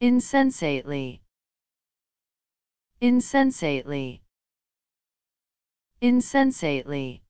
insensately. Insensately. Insensately.